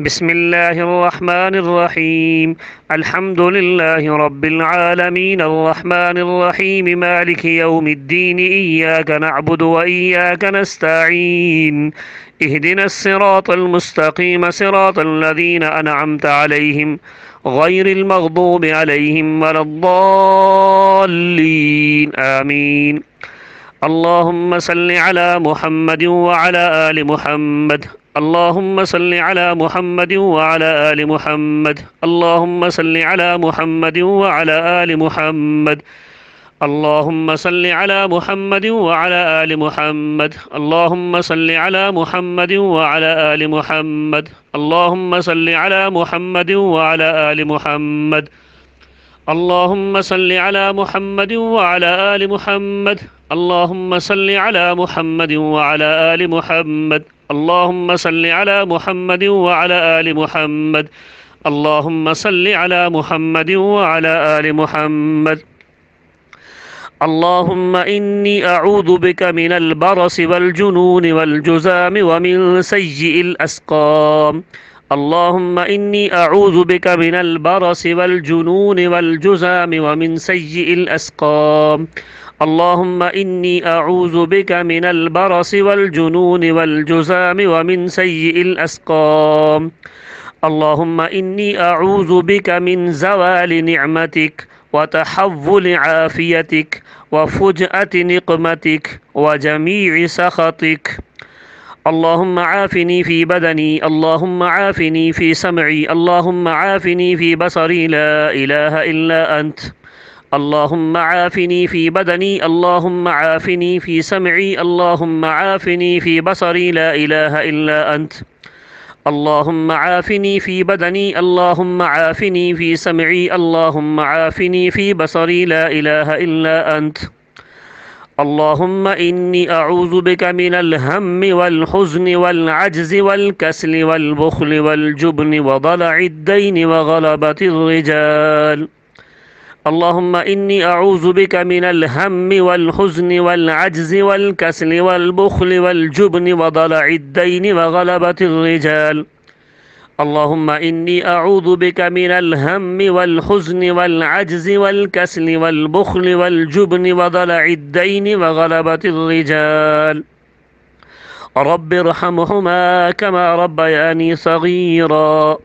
بسم الله الرحمن الرحيم الحمد لله رب العالمين الرحمن الرحيم مالك يوم الدين إياك نعبد وإياك نستعين اهدنا الصراط المستقيم صراط الذين أنعمت عليهم غير المغضوب عليهم ولا الضالين آمين اللهم صل على محمد وعلى آل محمد اللهم صل على محمد وعلى آل محمد. اللهم صل على محمد وعلى آل محمد. اللهم صل على محمد وعلى آل محمد. اللهم صل على محمد وعلى آل محمد. اللهم صل على محمد وعلى آل محمد. اللهم صل على محمد وعلى آل محمد. اللهم صل على محمد وعلى آل محمد. اللهم صل على محمد وعلى آل محمد. اللهم صل على محمد وعلى آل محمد. اللهم إني أعوذ بك من البرص والجنون والجزام ومن سيء الأسقام. اللهم إني أعوذ بك من البرص والجنون والجزام ومن سيء الأسقام. اللهم إني أعوذ بك من البرص والجنون والجزام ومن سيء الأسقام. اللهم إني أعوذ بك من زوال نعمتك وتحول عافيتك وفجأة نقمتك وجميع سخطك. اللهم عافني في بدني اللهم عافني في سمعي اللهم عافني في بصري. لا إله إلا أنت. اللهم عافني في بدني اللهم عافني في سمعي اللهم عافني في بصري لا إله إلا أنت. اللهم عافني في بدني اللهم عافني في سمعي اللهم عافني في بصري لا إله إلا أنت. اللهم إني أعوذ بك من الهم والحزن والعجز والكسل والبخل والجبن وضلع الدين وغلبة الرجال. اللهم إني أعوذ بك من الهم والحزن والعجز والكسل والبخل والجبن وضلع الدين وغلبة الرجال. اللهم إني أعوذ بك من الهم والحزن والعجز والكسل والبخل والجبن وضلع الدين وغلبة الرجال. رب ارحمهما كما ربياني صغيرا.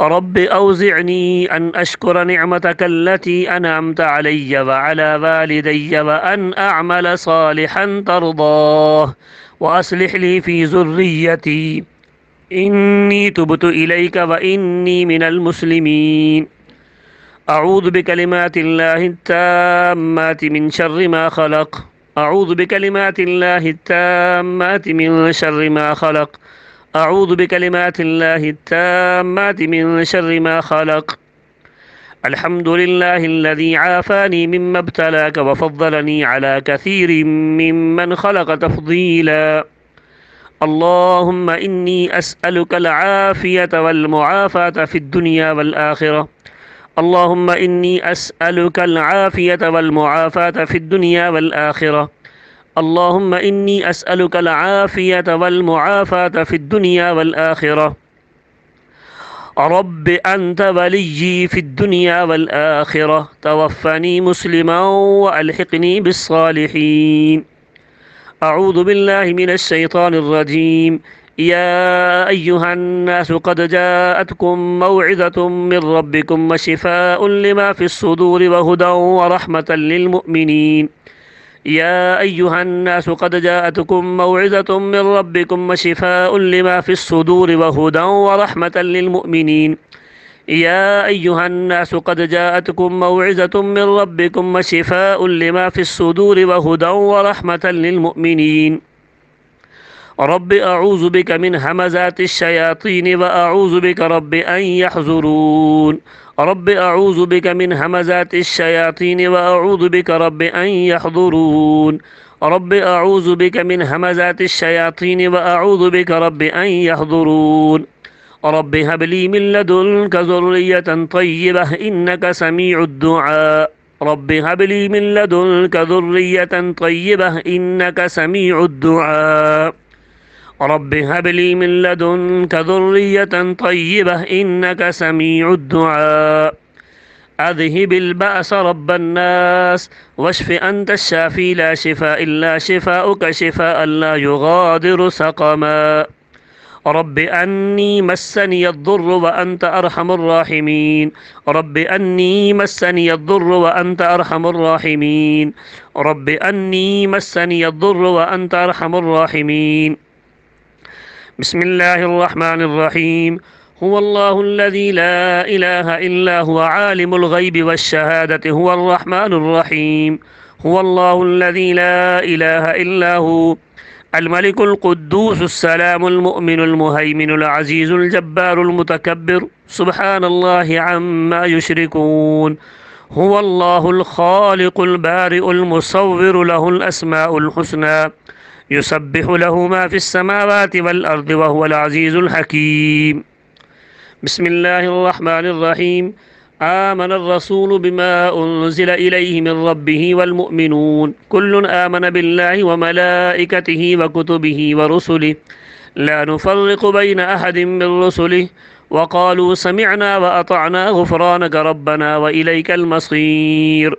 رب أوزعني أن أشكر نعمتك التي أنعمت علي وعلى والدي وأن أعمل صالحا ترضاه وأصلح لي في ذريتي. إني تبت إليك وإني من المسلمين. أعوذ بكلمات الله التامات من شر ما خلق. أعوذ بكلمات الله التامات من شر ما خلق. أعوذ بكلمات الله التامات من شر ما خلق. الحمد لله الذي عافاني مما ابتلاك وفضلني على كثير ممن خلق تفضيلا. اللهم إني أسألك العافية والمعافاة في الدنيا والآخرة. اللهم إني أسألك العافية والمعافاة في الدنيا والآخرة. اللهم إني أسألك العافية والمعافاة في الدنيا والآخرة. رب أنت وليي في الدنيا والآخرة. توفني مسلما وألحقني بالصالحين. أعوذ بالله من الشيطان الرجيم. يا أيها الناس قد جاءتكم موعظة من ربكم وشفاء لما في الصدور وهدى ورحمة للمؤمنين. يا أيها الناس قد جاءتكم موعظة من ربكم وشفاء لما في الصدور وهدى ورحمة للمؤمنين. يا أيها الناس قد جاءتكم موعظة من ربكم وشفاء لما في الصدور وهدى ورحمة للمؤمنين. رب أعوذ بك من همزات الشياطين وأعوذ بك رب أن يحضرون رب أعوذ بك من همزات الشياطين وأعوذ بك رب أن يحضرون. رب أعوذ بك من همزات الشياطين وأعوذ بك رب أن يحضرون. رب هب لي من لدنك ذرية طيبة إنك سميع الدعاء. رب هب لي من لدنك ذرية طيبة إنك سميع الدعاء. رب هب لي من لدنك ذرية طيبة إنك سميع الدعاء أذهب البأس رب الناس واشف أنت الشافي لا شفاء إلا شفاؤك شفاء لا يغادر سقما رب أني مسني الضر وأنت أرحم الراحمين رب أني مسني الضر وأنت أرحم الراحمين رب أني مسني الضر وأنت أرحم الراحمين بسم الله الرحمن الرحيم. هو الله الذي لا إله إلا هو عالم الغيب والشهادة هو الرحمن الرحيم. هو الله الذي لا إله إلا هو الملك القدوس السلام المؤمن المهيمن العزيز الجبار المتكبر. سبحان الله عما يشركون. هو الله الخالق البارئ المصور له الأسماء الحسنى. يسبح له ما في السماوات والأرض وهو العزيز الحكيم. بسم الله الرحمن الرحيم. آمن الرسول بما أنزل إليه من ربه والمؤمنون. كل آمن بالله وملائكته وكتبه ورسله. لا نفرق بين أحد من رسله. وقالوا سمعنا وأطعنا غفرانك ربنا وإليك المصير.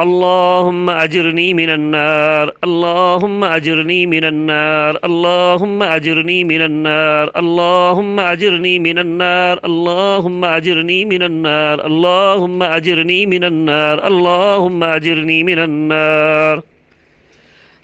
اللهم أجرني من النار اللهم أجرني من النار اللهم أجرني من النار اللهم أجرني من النار اللهم أجرني من النار اللهم أجرني من النار اللهم أجرني من النار.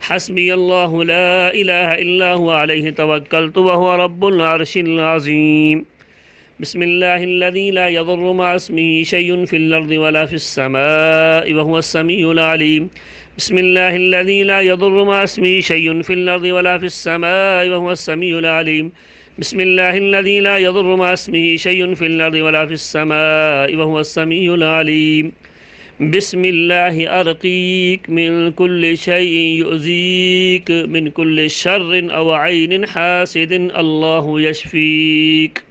حسبي الله لا إله إلا هو عليه توكلت وهو رب العرش العظيم. بسم الله الذي لا يضر مع اسمه شيء في الأرض ولا في السماء وهو السميع العليم. بسم الله الذي لا يضر مع اسمه شيء في الأرض ولا في السماء وهو السميع العليم. بسم الله الذي لا يضر مع اسمه شيء في الأرض ولا في السماء وهو السميع العليم. بسم الله أرقيك من كل شيء يؤذيك من كل شر أو عين حاسد الله يشفيك.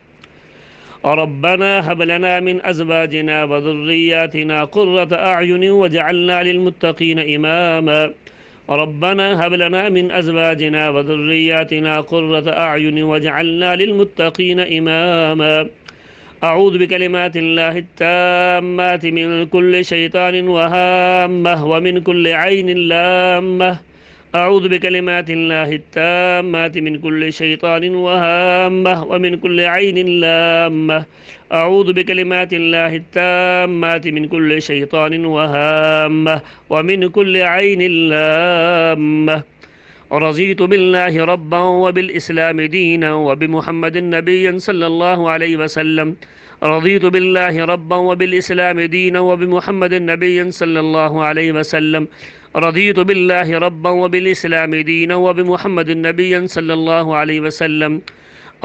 ربنا هب لنا من أزواجنا وذرياتنا قرة أعين وجعلنا للمتقين إماما. ربنا هب لنا من أزواجنا وذرياتنا قرة أعين وجعلنا للمتقين إماما. أعوذ بكلمات الله التامات من كل شيطان وهامة ومن كل عين لامة. أعوذ بكلمات الله التامات من كل شيطان وهامة ومن كل عين لامة. أعوذ بكلمات الله التامات من كل شيطان وهامة ومن كل عين لامة. رضيت بالله ربا وبالإسلام دينا وبمحمد نبيا صلى الله عليه وسلم. رضيت بالله ربا وبالإسلام دينا وبمحمد نبيا صلى الله عليه وسلم. رضيت بالله ربا وبالإسلام دينا وبمحمد نبيا صلى الله عليه وسلم.